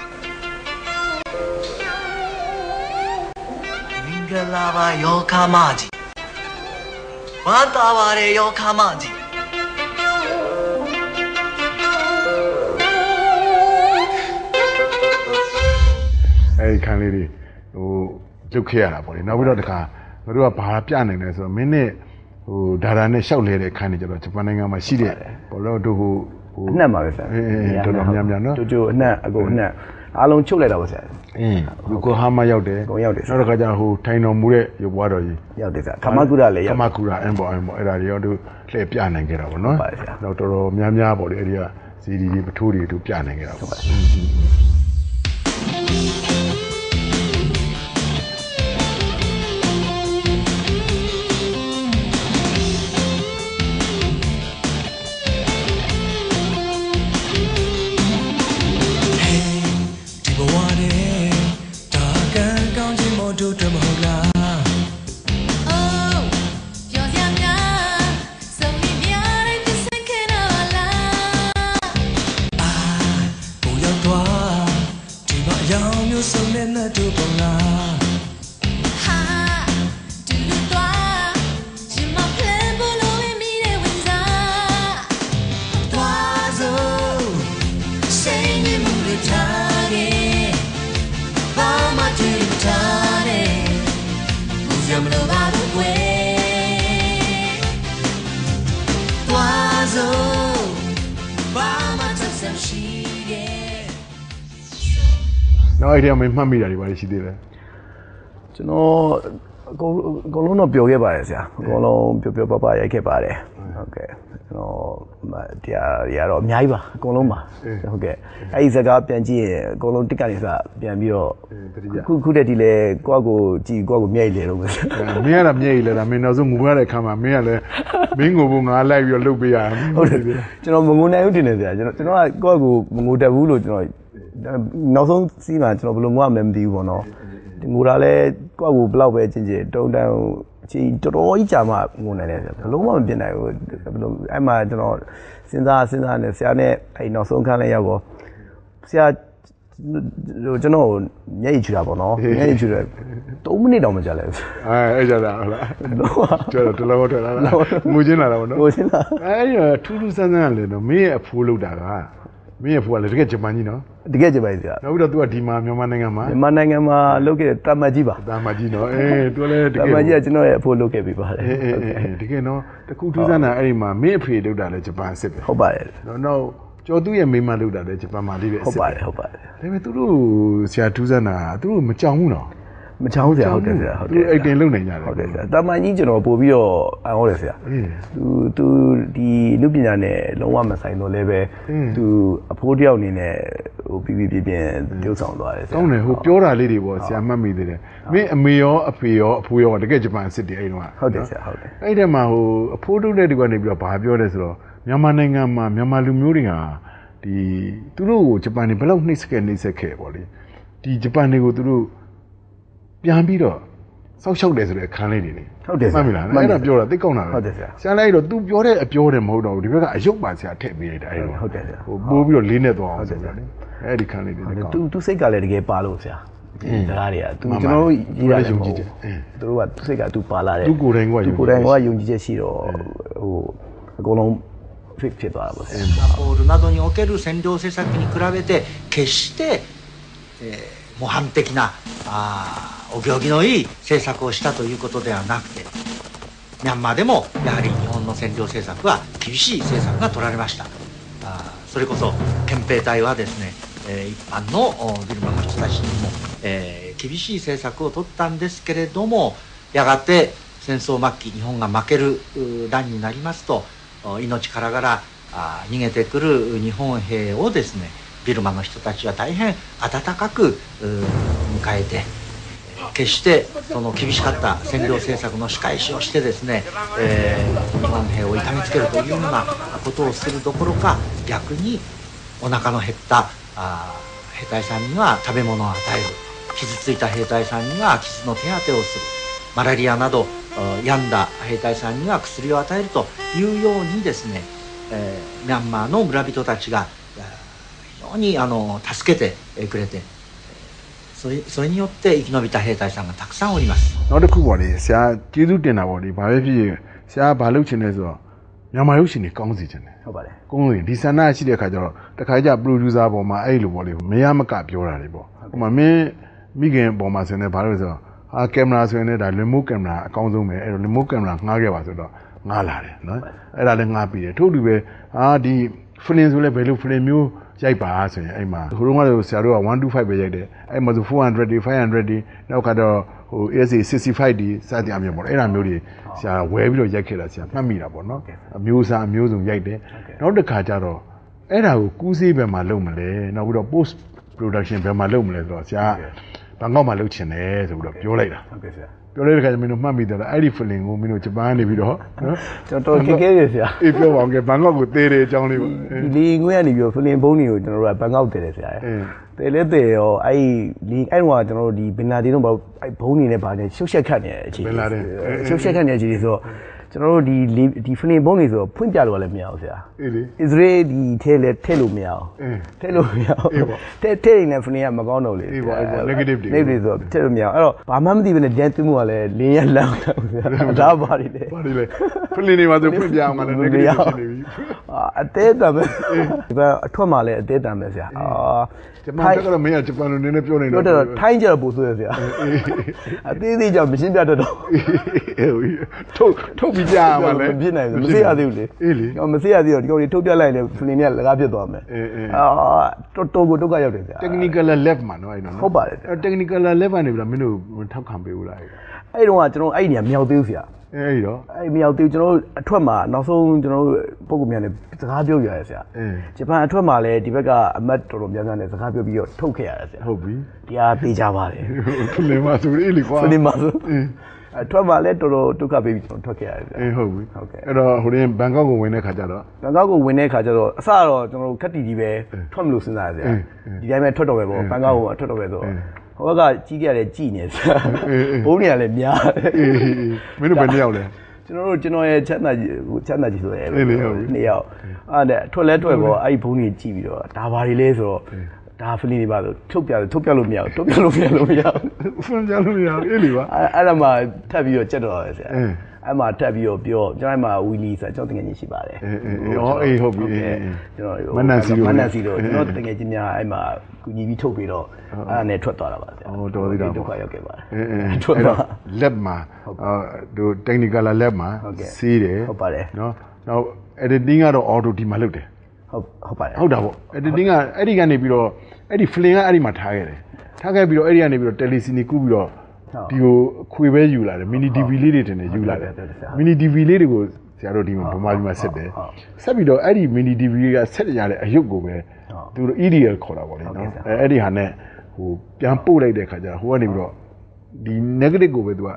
မင်္ဂလာပါယောကာမကြီးဝမ်းသာပါတယ်ယောကာမကြီး
အဲဒီခန်းလေးတွေဟိုလုတ်ခဲ့ရတာပေါ့လေနောက်ပြီးတော့တခါတို့ကဘာပြနိုင်လဲဆိုတော့မင်းနဲ့ဟိုဒါဒါနဲ့ရှောက်လဲတဲ့ခန်းတွေကျတော့ဂျပန်နိုင်ငံမှာရှိတဲ့ဘောလုံးတို့ဟိုဟို
အနှက်ပါပဲဆရာ
အေးအေးတော်တော်များများနော်
တူတူအနှက်အကုန်အနှက်အားလုံးချုပ်လိုက်တာပါဆရာ
အင်းဒီကိုဟာမရောက်တယ်
ကိုရောက်တယ်
နောက်တစ်ခါကျဟိုထိုင်တော်မူတဲ့ရုပ်ဘွားတော်ကြီး
ရောက်တယ်ဆရာခမကုရလည်း
က
ရောက်
မကူရာအန်ဘောအန်ဘောအဲ့ဒါတွေရောတို့လှည့်ပြနိုင်ခဲ့တာပေါ့နော်
ဟုတ်ပါတယ်ဆရာ
နောက်တော်တော်များများပေါ့လေအဲ့ဒီကစီဒီတွေပထိုးတွေတို့ပြနိုင်ခဲ့တာပေါ့
ဒီဘ နောက်အဲ့
ဒီကမင်းမှတ်မိတာတွေပါရှိသေးတယ်
ကျွန်တော်အကုန်အကုန်လုံးတော့ပြောခဲ့ပါတယ်ဆရာအကုန်လုံးပြောပြောပပရိုက်ခဲ့ပါတယ်ဟုတ်ကဲ့ ကျွန်တော်မတရားတွေကတော့အများကြီးပါအကုန်လုံးပါဟုတ်ကဲ့အဲ့ဒီစကားပြန်ကြည့်ရင်အကုန်လုံးတစ်ကနေစပြန်ပြီးတော့ခုခုတည်းဒီလေကိုယ့်ကိုကြည်ကိုယ့်ကိုမျက်ရည်လေတော့မယ်
မင်းကတော့မျက်ရည်လဲတာမင်းနောက်ဆုံးငူရတဲ့ခါမှာမင်းကလည်းမင်းကိုဘုံငါလိုက်ပြီးတော့လှုပ်ပေးရအောင်
ဟုတ်တယ်ကျွန်တော်မငိုနိုင်ဘူးတင်နေစရာကျွန်တော်ကျွန်တော်ကကိုယ့်ကိုမငိုတတ်ဘူးလို့ကျွန်တော်နောက်ဆုံးစီးမှာကျွန်တော်ဘယ်လိုမှမသိဘူးပေါ့နော်ဒီငိုတာလဲကိုယ့်ကိုဘယ်လောက်ပဲချင်းချင်းတုံတန်းအ ချိန်တော်တော်ကြီးကြာမှငိုနိုင်တယ်ဘယ်လိုမှမဖြစ်နိုင်ဘူးဘယ်လိုအဲ့မှာကျွန်တော်စဉ်းစားစဉ်းစားနေဆရာနဲ့အဲ့နောက်ဆုံးခန်းလဲရောက်တော့ဆရာဟိုကျွန်တော်မျက်ရည်ချူတာပေါ့နော်မျက်ရည်ချူတယ်3မိနစ်တောင်မကြာလဲဘူး
အဲအဲ့ကြတာဟုတ်လားကျော်တော့တလောထွက်လာတာငူချင်းလာတာပေါ့နော်
ငိုချင်းလာ
အဲ့ဒီထူးထူးဆန်းဆန်းလေနော်မင်းရဲ့အဖိုးလောက်တာက မင်းရဲ့အဖိုးကလည်းတကယ်ဂျပန်ကြီးနော်
တကယ်ကြပါစရာ
နောက်ပြီးတော့ तू ကဒီမှာမြန်မာနိုင်ငံမှာ
မြန်မာနိုင်ငံမှာလုပ်ခဲ့တဲ့တာမတ်ကြီးပါ
တာမကြီးနော်အေး तू လည်းတ
တာ
ကယ်
မတ်ကြီးကကျွန်တော်ရဲ့အဖို့လုပ်ခဲ့ပြီးပါတယ်
အေးအေးအေးတကယ်နော်တခုထူးဆန်းတာအဲ့ဒီမှာမင်းအဖေလောက်တာလည်းဂျပန်အစ်စ်ပဲ
ဟုတ်ပါတယ်
နော်နောက်ကျော်သူရဲ့မိန်းမလောက်တာလည်းဂျပန်မှာလေးပဲအစ်
ဟုတ်
စ်
ပါတယ်ဟုတ်ပါတယ်
ဒါပေမဲ့သူတို့ဆရာထူးဆန်းတာကသူတို့မကြောက်ဘူးနော်
မချောင်းစရာဟုတ်တယ်ဆရာဟုတ်တယ်
သူအိတ်တင်လုံနိုင်ကြတယ်
ဟုတ်တယ်ဆရာတာမန်ကြီးကျွန်တော်ပို့ပြီးတော့အံ့ဩတယ်ဆရာ
အေး
သူသူဒီလူပညာနဲ့လုံးဝမဆိုင်တော့လည်းပဲ
အင်း
သူအဖိုးတယောက်အနေနဲ့ဟိုပြီးပြီးပြင်းပြင်းပြုတ်ဆောင်သွားတယ်ဆရာ
ကောင်းတယ်ဟိုပြောတာလေးတွေပေါ့ဆရာမှတ်မိသေးတယ်မင်းအမေရောအဖေရောအဖိုးရောတကယ်ဂျပန်အစ်စ်တွေအဲ့တုန်းက
ဟုတ်တယ်ဆရာဟုတ်တယ်
အဲ့ဒီမှာဟိုအဖိုးတို့တဲ့ဒီကနေပြီးတော့ဘာပြောလဲဆိုတော့မြန်မာနိုင်ငံမှာမြန်မာလူမျိုးတွေကဒီသူတို့ကိုဂျပန်တွေဘယ်လောက်နှိမ့်စက်နှိမ့်စက်ခဲ့ပေါ့လေဒီဂျပန်တွေကိုသူတို့ ပြန်ပြီးတော့စောက်ရှောက်တယ်ဆိုတဲ့အခန်းလေးတွေနေ
ဟုတ်တယ်ဆ
မှ
ရာ
တ်မိလားအဲ့ဒါပြောတာသိကောင်းတာပဲ
ဟုတ်တယ်ဆရာ
ဆရာလိုက်တော့ तू ပြောတဲ့အပြောတယ်မဟုတ်တော့ဘူးဒီဘက်ကအယုတ်ပါဆရာထည့်ပေးလိုက်တာအဲ့တော့
ဟုတ်တယ်ဆရာ
ဟိုပိုးပြီးတော့လေးနဲ့သွားအောင်ဆိုတော့လေအဲ့ဒီခန်းလေးတွေလည်းကောင်း
သူသူစိတ်ကလည်းတကယ်ပါလို့ဆရာ ဒီစကားတွေကသူ
မှန်ပါ
ကျွန်တော်တို့ရေးတာလည်းမ
သူ
ဟုတ်
ကယုံကြည်ချက်အင်း
သူတို့ကသူစိတ်ကသူပါလာတယ်
သူကိုယ်တိုင်ကယုံကြည်ချက်
သူကိုယ်တိုင်ကယုံကြည်ချက်ရှိတော့ဟိုအကုန်လုံး fit ဖြစ်သွားတာပေါ့ဆရာ
ポールなどにおける占領政策に比べて決して、えー 模範的なあお行儀のいい政策をしたということではなくてミャンマーでもやはり日本の占領政策は厳しい政策が取られました。あそれこそ憲兵隊はですね、えー一般のビルマの人たちにも、えー厳しい政策を取ったんですけれどもやがて戦争末期日本が負ける段になりますと命からがらあ逃げてくる日本兵をですねビルマの人たちは大変温かく迎えて決してその厳しかった占領政策の仕返しをしてですね、えー日本兵を痛めつけるというようなことをするどころか逆にお腹の減ったあ兵隊さんには食べ物を与える。傷ついた兵隊さんには傷の手当てをする。マラリアなど病んだ兵隊さんには薬を与えるというようにですね、えーミャンマーの村人たちが常にあの助けてえーくれてえーそれそれによって生き延びた兵隊さんがたくさんおります。
နောက်တစ်ခုပေါ့လေဆရာကျေးဇူးတင်တာပေါ့လေဘာပဲဖြစ်ဖြစ်ဆရာကဘာလုပ်ချင်လဲဆိုတော့မြန်မာရုပ်ရှင်တွေကောင်းစီချင်တယ်
ဟုတ်ပါတယ်
ကောင်းစီဒီဆန္ဒရှိတဲ့ခါကျတော့တခါကြ producer ပေါ်မှာအဲ့လိုပေါ့လေမရမကပြောတာတွေပေါ့ဟိုမှာမင်းမိခင်ပေါ်မှာဆိုနေဘာလို့လဲဆိုတော့ဟာကင်မရာဆိုရင်လည်းဒါ remote camera အကောင်းဆုံးပဲအဲ့တော့ remote camera ငှားခဲ့ပါဆိုတော့ငှားလာတယ်နော်အဲ့ဒါလည်းငှားပြီးတယ်ထို့တူပဲဟာဒီ film ဆိုလည်းဘယ်လို film မျိုး ရိုက်ပါဆိုရင်အဲ့မှာဟိုတုန်းကတော့ဆရာတို့က125ပဲရိုက်တယ်အဲ့မှာဆို400ဒီ500ဒီနောက်ကတော့ဟို ASA 65ဒီစသည်အမျိုးပေါ့အဲ့ဒါမျိုးတွေဆရာဝဲပြီးတော့ရိုက်ခဲ့တာဆရာမှတ်မိတာပေါ့နော်အမျိုးအစားအမျိုးစုံရိုက်တယ်နောက်တစ်ခါကျတော့အဲ့ဒါကိုကူးစေးဘယ်မှာလုပ်မလဲနောက်ပြီးတော့ post production ဘယ်မှာလုပ်မလဲဆိုတော့ဆရာဘန်ကောက်မှာလုပ်ချင်တယ်ဆိုပြီးတော့ပြောလိုက်တာ
ဟုတ်ကဲ့ဆရာ
ပြောလိုက်တဲ့ခါကျမင်းတို့မှတ်မိတယ်လားအဲ့ဒီ feeling ကိုမင်းတို့ဂျပန်ကနေပြီးတော့နော်
ကျွန်တော်တော်ခက်ခဲတယ်ဆရာ
အေးပြောပါအောင်ကဲဘန်ကောက်ကိုသေးတယ်အကြောင်းလေးပေါ့
ဒီလီငွေကနေပြီးတော့ဖလင်ဘုံတွေကိုကျွန်တော်တို့ကဘန်ကောက်တည်တယ်ဆရာ
အင်း
တယ်လဲတယ်ရောအဲ့ဒီလီအဲ့တော့ကျွန်တော်တို့ဒီဘင်နာဒီတို့ဘာအဲ့ဘုံနေနဲ့ဗာနေရှုပ်ရှက်ခတ်နေတဲ့အချိန်
ဘင်လာဒင်အဲအဲ
ရှုပ်ရှက်ခတ်နေတဲ့အချိန်ဆိုတော့ ကျွန်တော်တို့ဒီလီဒီဖလင်ဘုံတွေဆိုတော့ဖွင့်ပြလို့လည်းမရဘူးဆရာ
အေးလေ
အစ္စရေးဒီထဲလဲထဲလို့မရအောင်
အင်း
ထဲလို့မရအောင်
အေးပေါ့
ထဲထဲနေဖလင်ကမကောင်းတော့လေ
အေးပေါ့အေးပေါ့ negative တွေ
negative ဆိုတော့ထဲလို့မရအောင်အဲ့တော့ဘာမှမသိဘဲနဲ့ဒန်သွင်းမှုကလည်းလင်းရလမ်းဆရာဒါပါရီလေ
ဘာလဲလဲဖလင်းနေမှာဆိုဖွင့်ပြအောင်ကလည်း negative ဖြစ်နေပြီ
အာအသေးတမ်းပဲဒီဘက်အထွက်မှာလည်းအသေးတမ်းပဲဆရာအာ
ဂျပန်တက်ကတော့မင်းကဂျပန်လိုနည်းနည်းပြောနေ
ပြောတော့ထိုင်းကြတော့ပို့ဆိုရဆရာအသေးသေးကြောင့်မရှင်းပြတတ်တော့
အေးထုတ်ထုတ်ပြီးကြရမှာလဲ
မဖြစ်နိုင်ဘူးမသိရသေးဘူးလေ
အေးလေ
ဟောမသိရသေးတော့ဒီကောင်တွေထုတ်ပြလိုက်ရင်ဖလင်းတွေကလကားဖြစ်သွားမယ်
အေးအေး
အာတော်တော်ကိုဒုက္ခရောက်တယ်ဆရာ
technical lab မှာနော်အဲ့နော်
ဟုတ်ပါတယ်
အဲ့ technical lab ကနေပြီးတော့မင်းတို့ထောက်ခံပေးဦးလား အဲ့
အဲ့တော့ကကျွန်တော်အဲ့ဒီနေရာမြောက်သေးဘူးဆရာ
အဲ့ဒီတော့
အဲ့မြောက်သေးဘူးကျွန်တော်တို့အထွက်မှာနောက်ဆုံးကျွန်တော်တို့ပုံကများနဲ့စကားပြောပြရတယ်ဆရာ
အင်း
ဂျပန်အထွက်မှာလည်းဒီဘက်ကအမတ်တော်တော်များများနဲ့စကားပြောပြီးတော့ထုတ်ခဲ့ရတယ်ဆရာ
ဟုတ်ပြီ
ဒီအားပေးကြပါတယ်
ဖလင်းမှာဆိုအေးလေကွာ
ဖလင်းမှာဆို
အင်း
အထွက်မှာလည်းတော်တော်ဒုက္ခပေးပြီးကျွန်တော်ထွက်ခဲ့ရတယ်ဆရာ
အေးဟုတ်ပြီ
ဟုတ်ကဲ့
အဲ့တော့ဟိုရင်ဘန်ကောက်ကိုဝင်တဲ့ခါကျတော့
ဘန်ကောက်ကိုဝင်တဲ့အခါကျတော့အစတော့ကျွန်တော်တို့ခက်တီကြီးပဲထွက်မလို့စဉ်းစားရဆရာ
အင်းအင်း
ဒီတိုင်းပဲထွက်တော့ပဲပေါ့
အင်း
ဘန်ကောက်ကိုထွက်တော့ပဲဆို
အင်း
ဟိုဘက်ကကြီးကြရတယ်ကြည်နေဆရာ
အင်းအင်း
ဘုန်းတွေကလည်းများတယ်
အေးအေးအေးမင်းတို့ဘယ်နှစ်ယောက်လဲ
ကျွန်တော်တို့ကျွန်တော်ရဲ့ချမ်းသာကြီးဟိုချမ်းသာကြီးဆိုရဲ
အေးလေဟုတ်ပြီ
နှစ်ယောက်အဲ့ဒါထွက်လဲထွက်ပေါ့အဲ့ဒီဘုန်းကြီးကြည့်ပြီးတော့ဒါဘာတွေလဲဆိုတော့ဒါဖလီနေပါဆိုထုတ်ပြထုတ်ပြလို့မရဘူးထုတ်ပြလို့မရလို့မရဘူး
ဖုန်းကြလို့မရဘူးအေးလေပါ
အဲ့အဲ့ဒါမှထပ်ပြီးတော့ကြက်တော့တယ်ဆရာ
အင်း
အဲ့မှာထပ်ပြီးတော့ပြောကျွန်တော်အဲ့မှာဝီလီဆိုတာကျွန်တော်တကယ်ချင်းရှိပါတယ်
အေးအေးအေးအော်အေးဟုတ်ပြီအေးအေး
ကျွန်တော်
မနက်စီတို့
မနက်စီတို့
အေး
ကျွန်တော်တကယ်ချင်းများအဲ့မှာကူညီပြီးထုတ်ပြီးတော့အဲ့ဒါနဲ့ထွက်သွားတာပါဆရာ
ဟိုတော်သေးတာ
ဒုက္ခရောက်ခဲ့ပါတယ်
အေးအေး
ထွက်
အဲ့
သွား
တော့ lab မှာအာတို့ technical lab မှာ
ဟုတ်ကဲ့
စီးတယ်
ဟုတ်ပါတယ်
နော်နောက် editing ကတော့ auto ဒီမှာလုပ်တယ်
ဟုတ်ဟုတ်ပါတယ်
ဟုတ်တာပေါ့ editing ကအဲ့ဒီကနေပြီးတော့အဲ့ဒီ flame ကအဲ့ဒီမှာထားခဲ့တယ်ထားခဲ့ပြီးတော့အဲ့ဒီကနေပြီးတော့ telecine ကူးပြီးတော့ ဒီကိုခွေပဲယူလာတယ် mini DV လေးတွေတင်တယ်ယူလာတယ် mini DV လေးတွေကိုဆရာတို့ဒီမှာဗမာပြည်မှာဆက်တယ်ဆက်ပြီးတော့အဲ့ဒီ mini DV ကဆက်ရတဲ့အယုတ်ကိုပဲသူတို့ EDL ခေါ်တာပေါ့လေနော်အဲအဲ့ဒီဟာနဲ့ဟိုပြန်ပို့လိုက်တဲ့ခါကျတော့ဟိုကနေပြီးတော့ဒီ negative ကိုပဲသူက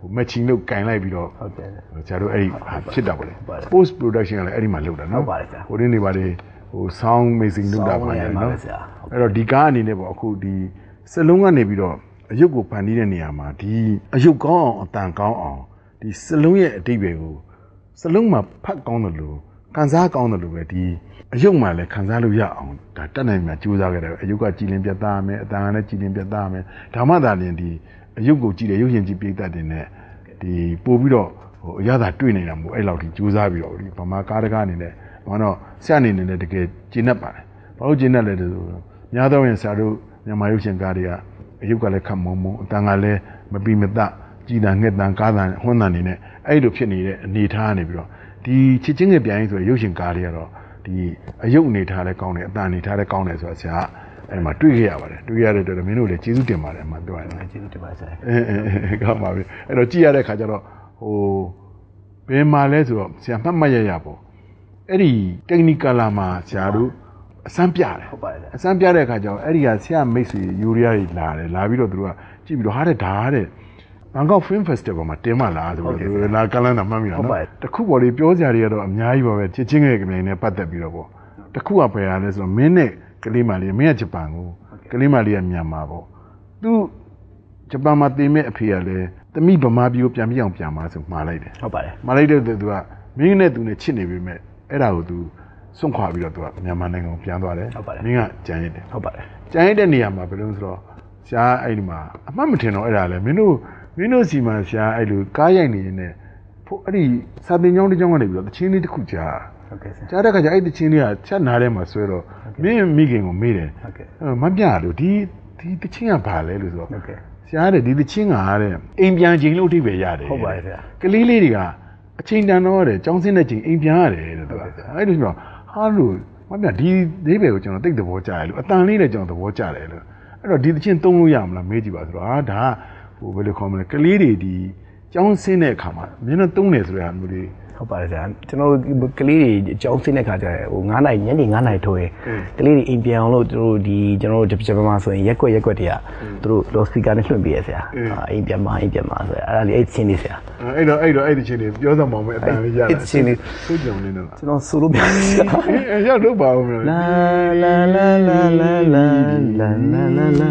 ဟို matching လုပ်ကင်လိုက်ပြီးတော့
ဟုတ်တယ်
ဆရာတို့အဲ့ဒီဟာဖြစ်တာပေါ့လေ post production ကလည်းအဲ့ဒီမှာလုပ်တာနော်
ဟုတ်ပါတယ်ဆရာ
ဟိုတင်းနေပါလေဟို sound mixing လုပ်တာပါ
Sound
လေ
လည်းပါ
နော်
ပဲဆရာ
အဲ့တော့ဒီကားအနေနဲ့ပေါ့အခုဒီစက်လုံးကနေပြီးတော့ အယုတ်ကိုဖန်တီးတဲ့နေရာမှာဒီအယုတ်ကောင်းအောင်အတန်ကောင်းအောင်ဒီစလုံးရဲ့အတိတ်ပဲကိုစလုံးမှာဖတ်ကောင်းတယ်လို့ခံစားကောင်းတယ်လို့ပဲဒီအယုတ်မှလည်းခံစားလို့ရအောင်ဒါတက်နိုင်မှကြိုးစားခဲ့တယ်အယုတ်ကကြည်လင်ပြတ်သားမယ်အတန်ကလည်းကြည်လင်ပြတ်သားမယ်ဒါမှသာလျှင်ဒီအယုတ်ကိုကြည့်တယ်ရုပ်ရှင်ကြည့်ပြိတတ်တယ်နဲ့ဒီပို့ပြီးတော့ဟိုအရသာတွေ့နေတာမို့အဲ့လောက်ထိကြိုးစားပြီးတော့ဒီဗမာကားတကားအနေနဲ့ဘာတော့ဆရာအနေနဲ့တကယ်ကျင့်တတ်ပါတယ်ဘာလို့ကျင့်တတ်လဲဆိုတော့များသောရင်ဆရာတို့မြန်မာရုပ်ရှင်ကားတွေက အယုတ်ကလည်းခတ်မုံမုံအတန်ကလည်းမပြီးမတကြည်တန်ငှက်တန်ကားတန်ဟွန်းတန်နေနဲ့အဲ့လိုဖြစ်နေတဲ့အနေထားကနေပြီးတော့ဒီချစ်ချင်းငယ်ပြိုင်ဆိုရရုပ်ရှင်ကားတွေကတော့ဒီအယုတ်အနေထားလည်းကောင်းတယ်အတန်အနေထားလည်းကောင်းတယ်ဆိုတာဆရာအဲ့မှာတွေ့ခဲ့ရပါတယ်တွေ့ရတဲ့အတွက်မင်းတို့လည်းကျေးဇူးတင်ပါတယ်အမှပြောရတယ်
ကျေးဇူးတင်ပါဆရာ
အင်းအင်းအင်းကောင်းပါပြီအဲ့တော့ကြည့်ရတဲ့ခါကျတော့ဟိုဘယ်မှာလဲဆိုတော့ဆရာမှတ်မှတ်ရရပေါ့အဲ့ဒီ technical လာမှာဆရာတို့ အစမ်းပြတယ်
ဟုတ်ပါတယ်
အစမ်းပြတဲ့ခါကျတော့အဲ့ဒီကဆရာမိတ်ဆွေယူရီးယားကြီးလာတယ်လာပြီးတော့သူတို့ကကြည့်ပြီးတော့ဟာတဲ့ဒါတဲ့ဘန်ကောက် Film Festival မှာတင်မလားဆိုတော့သူလာကလန်းတာမှတ်မိတာနော်တခုပေါ်လေးပြောစရာတွေကတော့အများကြီးပါပဲချစ်ချင်းငယ်ကလေးနဲ့ပတ်သက်ပြီးတော့ပေါ့တခုကပဲရလဲဆိုတော့မင်းနဲ့ကလေးမလေးမင်းကဂျပန်ကိုကလေးမလေးကမြန်မာပေါ့သူဂျပန်မှာတင်မဲ့အဖေကလည်းတမိဗမာပြည်ကိုပြန်ပြအောင်ပြန်มาဆိုမှားလိုက်တယ်
ဟုတ်ပါတယ်
မှားလိုက်တဲ့သူကမင်းနဲ့သူနဲ့ချစ်နေပေမဲ့အဲ့ဒါကိုသူ စွန့်ခွာပြီးတော့သူကမြန်မာနိုင်ငံကိုပြန်သွားတယ်
ဟုတ်ပါတယ်
မင်းကကြံရစ်တယ်
ဟုတ်ပါတယ်
ကြံရတဲ့နေရာမှာဘယ်လိုလဲဆိုတော့ဆရာအဲ့ဒီမှာအမှတ်မထင်တော့အဲ့ဒါလေမင်းတို့မင်းတို့စီမှာဆရာအဲ့လိုကားရိုက်နေနေဖို့အဲ့ဒီစာတင်ကျောင်းတစ်ကျောင်းကနေပြီးတော့တချင်းလေးတစ်ခုကြား
ဟုတ်ကဲ့ဆရာ
ကြားတဲ့ခါကျအဲ့တချင်းလေးကချက်နားထဲမှာဆွဲတော့မင်းမိခင်ကိုမေးတယ်
ဟုတ်ကဲ့
အဲ့မပြလို့ဒီဒီတချင်းကဘာလဲလို့ဆိုတော့
ဟုတ်ကဲ့
ဆရာတဲ့ဒီတချင်းကတဲ့အိမ်ပြန်ချိန်လို့အထိပဲရတယ်
ဟုတ်ပါတယ်ဆရာ
ကလေးလေးတွေကအချိန်တန်တော့တယ်ကျောင်းစင်းတဲ့ချိန်အိမ်ပြန်ရတယ်တဲ့သူကအဲ့လိုဆိုတော့ ဟာလို့မပြဒီဒီဘယ်ကိုကျွန်တော်တိတ်သဘောကျတယ်လို့အတန်လေးလည်းကျွန်တော်သဘောကျတယ်လို့အဲ့တော့ဒီတချင်းသုံးလို့ရမလားမေးကြည့်ပါဆိုတော့ဟာဒါကဟိုဘယ်လိုခေါ်မလဲကလေးတွေဒီ ကျောင်းစင်းတဲ့အခါမှာမင်းတို့သုံးတယ်ဆိုတဲ့ဟာမျိုးလေး
ဟုတ်ပါတယ်ဆရာကျွန်တော်တို့ကလေးတွေအကြောင်းစင်းတဲ့ခါကျရင်ဟို9နိုင်ညနေ9နိုင်ထိုးရင်ကလေးတွေအိမ်ပြန်အောင်လို့သူတို့ဒီကျွန်တော်တို့ဂျပန်မှာဆိုရင်ရက်ကွက်ရက်ကွက်တွေကသူတို့လော်စပီကာနဲ့လွှင့်ပေးရဆရာအာအိမ်ပြန်မှာအိမ်ပြန်မှာဆိုရအဲ့ဒါလေးအဲ့ချင်းလေးဆရာ
အဲ့တော့အဲ့တော့အဲ့ဒီချင်းလေးပြောစမ်းပါဦးမယ်အတန်လေးရတယ်
အဲ့ဒီချင်းလေး
ဆိုကြုံနေတော့
ကျွန်တော်ဆိုလို့ပြန်ဆရာ
အေးရောက်တော့ပါဦးမယ်
လာလာလာလာလာလာလာလာ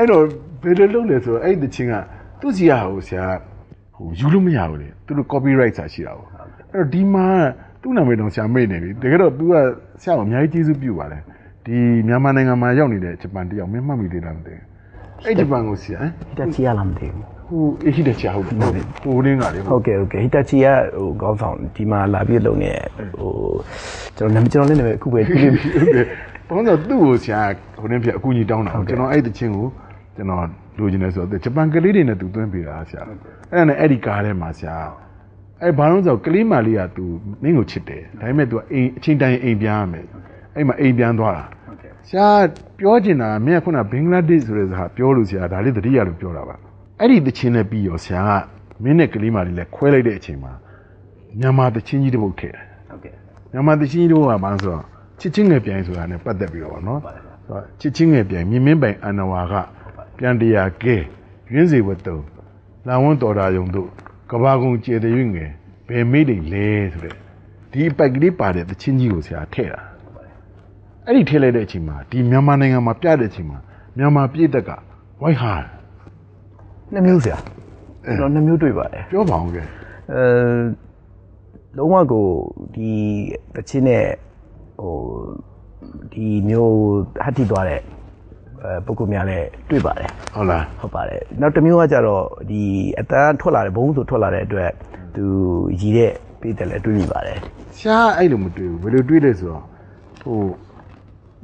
အဲ့တော့ဘယ်လိုလုပ်လဲဆိုတော့အဲ့ဒီချင်းကသူ့စီရဟိုဆရာဟိုယူလို့မရဘူးလေသူတို့ copyright စာရှိတာပေါ့အဲ့တော့ဒီမှာသူ့နာမည်တော့ဆရာမေ့နေပြီတကယ်တော့ तू ကဆရာကိုအများကြီးကျေးဇူးပြုပါတယ်ဒီမြန်မာနိုင်ငံမှာရောက်နေတဲ့ဂျပန်တယောက်မင်းမှတ်မိသေးတာမသိဘူးအဲ့ဂျပန်ကိုဆရာဟမ်
ဟီတာချီရလားမသိဘူး
ဟိုအရှိတချာဟုတ်တယ်ဟုတ်တယ်ဟိုလင်းကလေ
ဟုတ်ကဲ့ဟုတ်ကဲ့ဟီတာချီကဟိုခေါင်းဆောင်ဒီမှာလာပြီးလုံနေဟိုကျွန်တော်နာမည်ကျွန်တော်လည်းနာမည်အခုပဲကြည့်ပြီး
ဟုတ်တယ်ဘာလို့လဲဆိုတော့သူ့ကိုဆရာဟိုနေ့ပြအကူကြီးတောင်းတာကျွန်တော်အဲ့ဒီချင်းကို ကျွန်တော်လိုချင်တယ်ဆိုတော့ဂျပန်ကလေးတွေနဲ့သူသွင်းပေးတာဆရာအဲ့ဒါနဲ့အဲ့ဒီကားထဲမှာဆရာအဲ့ဘာလို့လဲဆိုတော့ကလေးမလေးကသူမင်းကိုချစ်တယ်ဒါပေမဲ့ तू အိမ်အချိန်တိုင်းအိမ်ပြန်ရမယ်အဲ့မှာအိမ်ပြန်သွားတာဆရာပြောချင်တာမင်းကခုနဘင်္ဂလားဒေ့ရှ်ဆိုတဲ့စကားပြောလို့ဆရာဒါလေးတတိယလို့ပြောတာပါအဲ့ဒီတချင်းနဲ့ပြီးရောဆရာကမင်းနဲ့ကလေးမလေးလဲခွဲလိုက်တဲ့အချိန်မှာမြန်မာတချင်းကြီးတစ်ပုတ်ထည့်တယ်
ဟုတ်ကဲ့
မြန်မာတချင်းတို့ကဘာလို့ဆိုတော့ချစ်ချင်းငယ်ပြိုင်ဆိုတာ ਨੇ ပတ်သက်ပြီးတော့ဗောနော်ဆိုတော့ချစ်ချင်းငယ်ပြိုင်မြင်းမင်းပိုင်အန္နဝါက ပြန်တရားကဲရင်းစီဝတ်တုံလာဝန်းတော်တာယုံတို့ကဘာကုံကျေတဲ့ရွငယ်ဘယ်မိတ်တွေလဲဆိုတဲ့ဒီပိုက်ကလေးပါတဲ့တချင်းကြီးကိုဆရာထည့်တာအဲ့ဒီထည့်လိုက်တဲ့အချိန်မှာဒီမြန်မာနိုင်ငံမှာပြတဲ့အချိန်မှာမြန်မာပြည်သက်ကဝိုက်ဟာ
နှစ်မျိုးဆရာကျွန်တော်နှစ်မျိုးတွေ့ပါတယ်
ပြောပါအောင်ကဲ
အဲလုံးဝကိုဒီတချင်းနဲ့ဟိုဒီမျိုးဟတ်တိသွားတဲ့အဲ ပုဂ္ဂိုလ်များလည်းတွေ့ပါတယ်
ဟုတ်လား
ဟုတ်ပါတယ်နောက်တစ်မျိုးကကြတော့ဒီအတန်းထွက်လာတဲ့ဘုံဆိုထွက်လာတဲ့အတွက်သူရည်တဲ့ပေးတယ်လည်းတွေ့မိပါတယ်
ရှားအဲ့လိုမတွေ့ဘူးဘယ်လိုတွေ့လဲဆိုတော့ဟို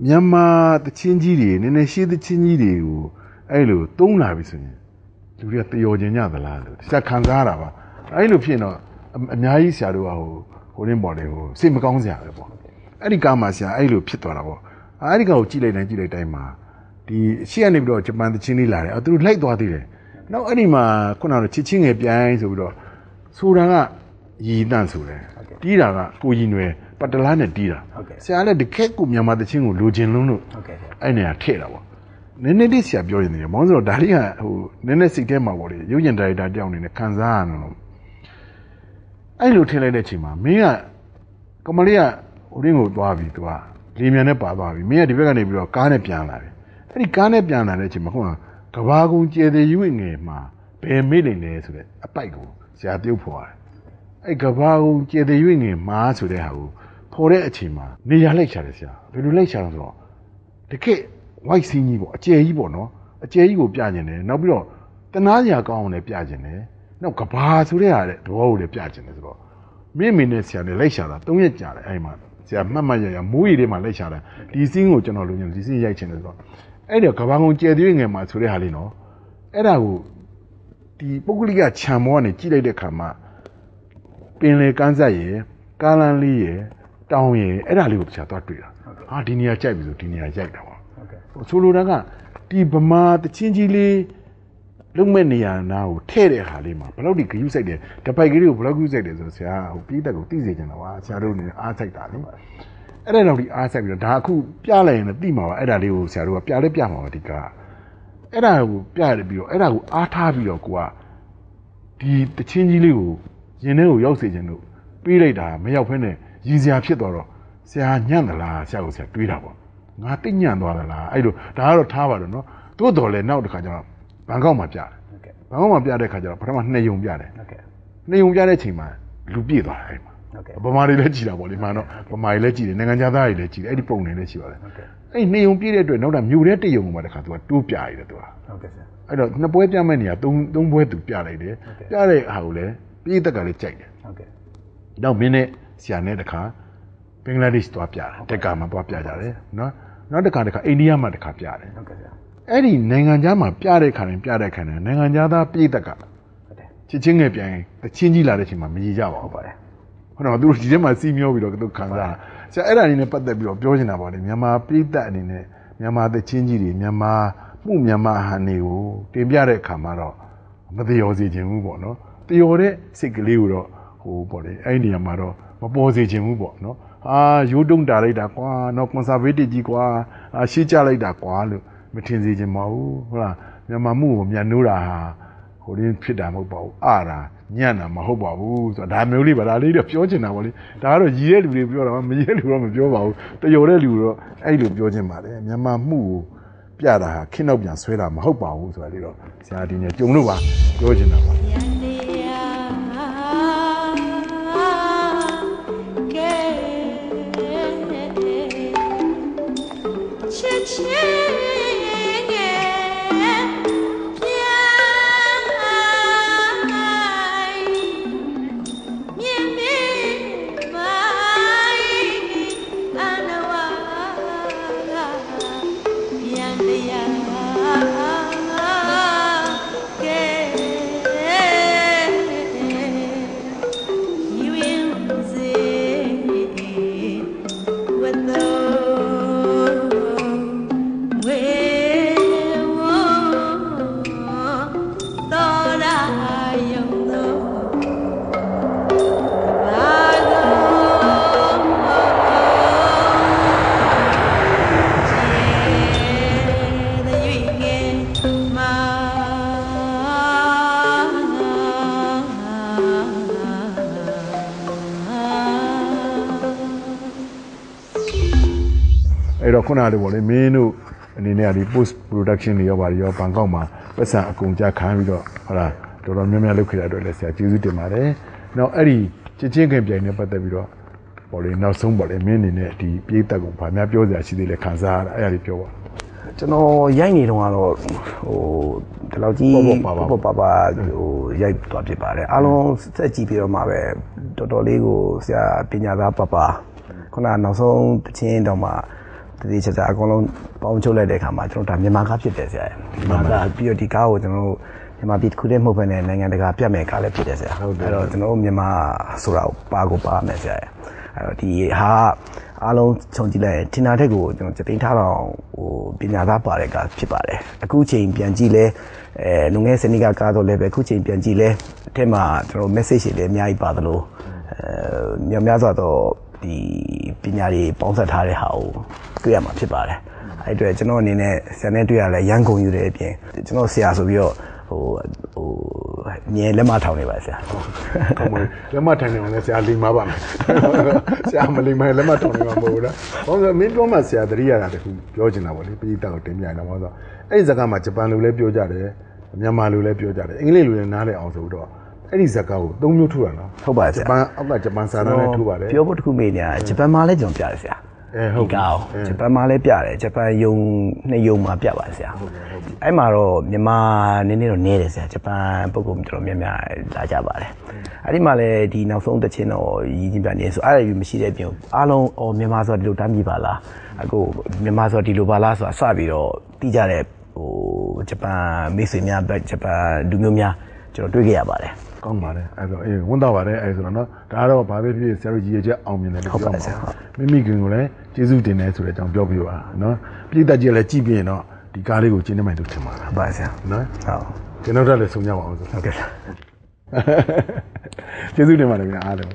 မြန်မာတချင်းကြီးတွေနည်းနည်းရှေးတချင်းကြီးတွေကိုအဲ့လိုတုံးလာပြီဆိုရင်လူတွေကတယောခြင်းကြသလားလို့တခြားခံစားရတာပါအဲ့လိုဖြစ်ရင်တော့အအများကြီးဆရာတို့ကဟိုဟိုရင်းပေါ်တယ်ဟိုစိတ်မကောင်းစရာပဲပေါ့အဲ့ဒီကားမှာဆရာအဲ့လိုဖြစ်သွားတာပေါ့အဲ့ဒီကောင်ကိုကြည့်လိုက်တိုင်းကြည့်လိုက်တိုင်းမှာ ဒီရှေ့ကနေပြီးတော့ဂျပန်တချင်းလေးလာတယ်အဲ့သူတို့လိုက်သွားသေးတယ်နောက်အဲ့ဒီမှာခုနကချစ်ချင်းငယ်ပြိုင်းဆိုပြီးတော့ဆိုတာကရီတန့်ဆိုတယ်တီးတာကကိုကြီးနွယ်ပတ်တလားနဲ့တီးတာဆရာလည်းတကက်ကိုမြန်မာတချင်းကိုလိုချင်လုံးလို့
ဟုတ်ကဲ့
အဲ့နေရာထည့်တာပေါ့နည်းနည်းလေးဆရာပြောရင်တယ်ဘာလို့လဲဆိုတော့ဒါလေးကဟိုနည်းနည်းစိတ်ထဲမှာပေါ့လေရုပ်ရှင်ဒါရိုက်တာတယောက်အနေနဲ့ခံစားရအောင်လို့အဲ့လိုထည့်လိုက်တဲ့အချိန်မှာမင်းကကမလေးကဟိုရင်းကိုသွားပြီသူကလေမြန်နဲ့ပါသွားပြီမင်းကဒီဘက်ကနေပြီးတော့ကားနဲ့ပြန်လာတယ် အဲ့ဒီကားနဲ့ပြန်လာတဲ့အချိန်မှာခုနကကဘာကုံကျဲတဲ့ရွေ့ငယ်မှာဘယ်မေ့နေလဲဆိုတဲ့အပိုက်ကိုဆရာပြုတ်ဖော်ရတယ်အဲ့ကဘာကုံကျဲတဲ့ရွေ့ငယ်မှာဆိုတဲ့ဟာကိုဖော်တဲ့အချိန်မှာနေရာလိုက်ချတယ်ဆရာဘယ်လိုလိုက်ချလဲဆိုတော့တကယ် white စင်းကြီးပေါ့အကျယ်ကြီးပေါ့နော်အကျယ်ကြီးကိုပြကျင်တယ်နောက်ပြီးတော့တနာစရာကောင်းအောင်လည်းပြကျင်တယ်နောက်ကဘာဆိုတဲ့ဟာတဲ့သဘောကိုလည်းပြကျင်တယ်ဆိုတော့မင်းမင်းနဲ့ဆရာနဲ့လိုက်ရှာတာ၃ရက်ကြာတယ်အဲ့မှာဆရာမှတ်မှတ်ရရမိုးရီထဲမှာလိုက်ရှာတာဒီစင်းကိုကျွန်တော်လိုချင်ဒီစင်းရိုက်ချင်တယ်ဆိုတော့ အဲ့တော့ကဘာကုံကျယ်သေးငယ်မှာဆိုတဲ့ဟာလေးနော်အဲ့ဒါကိုဒီပုဂ္ဂလိကခြံမောကနေကြည့်လိုက်တဲ့ခါမှာပင်လေကန်းဆက်ရယ်ကားလန်းလေးရယ်တောင်ရယ်အဲ့ဒါလေးကိုဆရာသွားတွေ့တာဟာဒီနေရာကြိုက်ပြီဆိုဒီနေရာရိုက်တာပေါ့ဆိုလိုတာကဒီဗမာတချင်းကြီးလေးလုံမဲ့နေရနာကိုထဲ့တဲ့ဟာလေးမှာဘယ်လောက်ဒီဂရုစိုက်တယ်တပိုက်ကလေးကိုဘယ်လောက်ဂရုစိုက်တယ်ဆိုတော့ဆရာဟိုပြီးတက်ကိုသိစေချင်တာပါဆရာတို့အနေနဲ့အားစိုက်တာလေ အဲ့ဒါတော့ဒီအားစိုက်ပြီးတော့ဒါအခုပြလိုက်ရင်လည်းသိမှာပါအဲ့ဒါလေးကိုဆရာတို့ကပြလဲပြမှာပါဒီကအဲ့ဒါကိုပြရပြီးတော့အဲ့ဒါကိုအားထားပြီးတော့ကိုကဒီတချင်းကြီးလေးကိုရင်ထဲကိုရောက်စေချင်လို့ပေးလိုက်တာမရောက်ဖ ೇನೆ ရည်စရာဖြစ်သွားတော့ဆရာညံ့သလားဆရာကိုဆရာတွေးတာပေါ့ငါတိတ်ညံ့သွားသလားအဲ့လိုဒါကတော့ထားပါတော့နော်တိုးတော်လဲနောက်တစ်ခါကျတော့ဘန်ကောက်မှာပြတယ်ဘန်ကောက်မှာပြတဲ့ခါကျတော့ပထမနှစ်ယုံပြတယ်
ဟုတ်ကဲ့
နှစ်ယုံပြတဲ့အချိန်မှာလူပြည့်သွားတယ်အဲ့မှာ
ဟုတ်ကဲ့
ဗမာတွေလည်းကြည်တာပေါ့လေမှန်တော့ဗမာတွေလည်းကြည်တယ်နိုင်ငံခြားသားတွေလည်းကြည်တယ်အဲ့ဒီပုံတွေလည်းရှိပါတယ်အဲ့နှစ်ယုံပြည့်တဲ့အတွက်နောက်တာမြို့ထဲတစ်ယုံမှာတခါသူကတိုးပြရတယ်သူက
ဟုတ်ကဲ့ဆရာ
အဲ့တော့နှစ်ပွဲပြမဲ့နေရာသုံးသုံးပွဲသူပြလိုက်တယ်ပြတဲ့ဟာကိုလည်းပြည့်တက်ကလည်းကြိုက်တယ်
ဟုတ်ကဲ့
နောက်မင်းနဲ့ဆရာနဲ့တခါဘင်္ဂလားဒေ့ရှ်သွားပြတာတက်ကာမှာသွားပြကြတယ်နော်နောက်တစ်ခါတစ်ခါအိန္ဒိယမှာတစ်ခါပြတယ်
ဟုတ်ကဲ့ဆရာ
အဲ့ဒီနိုင်ငံခြားမှာပြတဲ့ခါတိုင်းပြတဲ့ခါတိုင်းနိုင်ငံခြားသားပြည်သက်က
ဟုတ်တယ်
ချစ်ချင်းငယ်ပြန်တချင်းကြီးလာတဲ့အချိန်မှာမရည်ကြပါဘူး
ဟုတ်ပါတယ်
ဟုတ်တော့သူတို့ဒီထဲမှာစီးမျောပြီးတော့သူခံစားဆရာအဲ့ဒါအနေနဲ့ပတ်သက်ပြီးတော့ပြောချင်တာပါလေမြန်မာပြည်သက်အနေနဲ့မြန်မာတချင်းကြီးတွေမြန်မာမှုမြန်မာဟန်တွေကိုတင်ပြတဲ့အခါမှာတော့မတရောစေခြင်းဘူးပေါ့နော်တရောတဲ့စိတ်ကလေးကိုတော့ဟိုပေါ့လေအဲ့ဒီနေရာမှာတော့မပေါ်စေခြင်းဘူးပေါ့နော်အာရိုးတုံတာလိုက်တာကွာနော်ကွန်ဆာဗေးတစ်ကြီးကွာအာရှေ့ကျလိုက်တာကွာလို့မထင်စေခြင်းမဟုတ်ဘူးဟုတ်လားမြန်မာမှုကိုမြန်နိုးတာဟာ ဟိုရင်းဖြစ်တာမဟုတ်ပါဘူးအာတာညံ့တာမဟုတ်ပါဘူးဆိုတော့ဒါမျိုးလေးပါဒါလေးတော့ပြောချင်တာပေါ့လေဒါကတော့ရည်တဲ့လူတွေပြောတာမှမရည်တဲ့လူတော့မပြောပါဘူးတရော်တဲ့လူတော့အဲ့လိုပြောချင်ပါတယ်မြန်မာမှုကိုပြတာဟာခင်းတော့ပြန်ဆွဲတာမဟုတ်ပါဘူးဆိုတာလေးတော့ဆရာဒီနေ့ကြုံလို့ပါပြောချင်တာပါ ခုနကလေးပေါ့လေမင်းတို့အနေနဲ့ကဒီ post production တွေရောပါရောဘန်ကောက်မှာပတ်စံအကုန်ကြခံပြီးတော့ဟုတ်လားတော်တော်များများလုပ်ခဲ့ရတဲ့အတွက်လည်းဆရာကျေးဇူးတင်ပါတယ်။နောက်အဲ့ဒီချင်းချင်းခင်ပြိုင်နဲ့ပတ်သက်ပြီးတော့ပေါ့လေနောက်ဆုံးပေါ့လေမင်းအနေနဲ့ဒီပြေးသက်ကိုဗာများပြောစရာရှိသေးလဲခံစားရတာအဲ့ဒါလေးပြောပါ
ကျွန်တော်ရိုက်နေတော့ကတော့ဟိုဒီလောက်ကြီး
ပေါ့ပေါ့ပါပါ
ပေါ့ပါပါဟိုရိုက်သွားဖြစ်ပါတယ်အားလုံးစက်ကြည့်ပြီးတော့မှပဲတော်တော်လေးကိုဆရာပညာသားပါပါခုနကနောက်ဆုံးတချင်းတော့မှ တတိချာချာအကုန်လုံးပေါင်းချုပ်လိုက်တဲ့အခါမှာကျွန်တော်ဒါမြန်မာကားဖြစ်တယ်ဆရာမြန်မာကားပြီးတော့ဒီကားကိုကျွန်တော်တို့မြန်မာပြည်တစ်ခုတည်းမဟုတ်ဘဲနဲ့နိုင်ငံတကာပြတ်မဲ့ကားလည်းဖြစ်တယ်ဆရာအဲ့တော့ကျွန်တော်တို့မြန်မာဆိုတာကိုပါကိုပါမယ်ဆရာအဲ့တော့ဒီဟာအားလုံးခြုံကြည့်လိုက်ရင်ထင်တာတဲ့ကိုကျွန်တော်စတိန်ထားတော့ဟိုပညာသားပါတဲ့ကားဖြစ်ပါတယ်အခုချိန်ပြန်ကြည့်လဲအဲလုံငယ်စနေကကားတော့လည်းပဲအခုချိန်ပြန်ကြည့်လဲအထက်မှာကျွန်တော် message တွေလည်းအများကြီးပါသလိုအဲများများစွာတော့ ဒီပညာတွေပေါင်းစပ်ထားတဲ့ဟာကိုတွေ့ရမှာဖြစ်ပါတယ်အဲ့အတွက်ကျွန်တော်အနေနဲ့ဆရာနဲ့တွေ့ရလဲရန်ကုန်ယူတဲ့အပြင်ကျွန်တော်ဆရာဆိုပြီးတော့ဟိုဟိုမြင်လက်မထောင်နေပါဆရာ
ကောင်းပါပြီလက်မထိုင်နေအောင်လဲဆရာလိမ်ပါပါမယ်ဆရာမလိမ်မလက်မထောင်နေမှာမဟုတ်ဘူးလားဘာလို့လဲမင်းပြောမှဆရာတတိယတာတခုပြောချင်တာပေါ့လေပြည်တောက်တင်ပြနေတာဘာလို့ဆိုအဲ့ဒီဇာတ်ကမှာဂျပန်လိုလည်းပြောကြတယ်မြန်မာလိုလည်းပြောကြတယ်အင်္ဂလိပ်လိုလည်းနားလည်အောင်ဆိုတော့ အဲ့ဒီဇာတ်ကကိုသုံးမျိုးထူတာနော်
ဟုတ်ပါဆ
ဂျ
ရာ
ပန်အောက်ကဂျပန်စာသားနဲ့ထူပါတယ်
ပြောဖို့တစ်ခုမေးနေတာဂျပန်မှာလည်းကျွန်တော်ပြတယ်ဆရာ
အဲဟုတ်
ဒီကားကိုဂျပန်မှာလည်းပြတယ်ဂျပန်ယုံနှစ်ယုံမှာပြပါတယ်ဆရာအဲ့မှာတော့မြန်မာနည်းနည်းတော့နည်းတယ်ဆရာဂျပန်ပုံကုန်တော်တော်များများလာကြပါတယ်အဲ့ဒီမှာလည်းဒီနောက်ဆုံးတစ်ချင်းတော့ရည်ကြီးပြနေဆိုအဲ့ဒါယူမရှိတဲ့အပြင်အားလုံးအော်မြန်မာဆိုဒီလိုတမ်းပြပါလားအခုမြန်မာဆိုဒီလိုပါလားဆိုတာစပြီးတော့တီးကြတဲ့ဟိုဂျပန်မိတ်ဆွေများဂျပန်လူမျိုးများကျွန်တော်တွေ့ခဲ့ရပါတယ်
ကောင်းပါတယ်အဲ့တော့အေးဝန်တော့ပါတယ်အဲ့ဆိုတော့နော်ဒါကတော့ဘာပဲဖြစ်ဖြစ်ဆရာတို့ကြီးရဲ့ချက်အောင်မြင်တယ်လို့ပြောမှာမိမိခင်ကိုလည်းကျေးဇူးတင်တယ်ဆိုတဲ့အကြောင်းပြောပြပါနော်ပြည်သက်ကြီးလည်းကြည့်ပြရင်တော့ဒီကားလေးကိုကျင်းနေမှလို့ထင်ပါလား
ပါဆရာ
နော်
ဟုတ်
ကျွန်တော်တို့လည်းဆုံးကြပါအောင်ဆို
ဟုတ်ကဲ့
ကျေးဇူးတင်ပါတယ်ခင်ဗျာအားလုံး